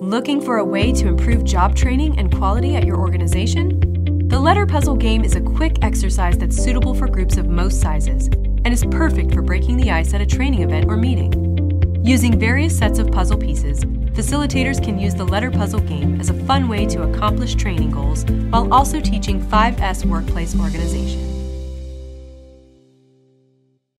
Looking for a way to improve job training and quality at your organization? The letter puzzle game is a quick exercise that's suitable for groups of most sizes and is perfect for breaking the ice at a training event or meeting. Using various sets of puzzle pieces, facilitators can use the letter puzzle game as a fun way to accomplish training goals while also teaching 5S workplace organization.